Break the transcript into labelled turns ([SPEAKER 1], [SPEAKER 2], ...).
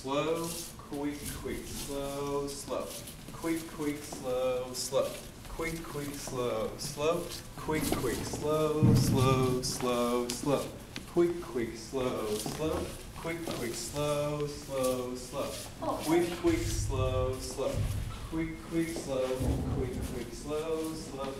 [SPEAKER 1] slow, quick, quick, slow, slow. Quick, quick, slow, slow. Quick, quick, slow, slow. Quick, quick, slow, slow, slow, slow. Quick, quick, slow, slow. Quick, quick, slow, slow, slow. Quick, quick, slow, slow. Quick, quick, slow, quick, quick, slow, slow.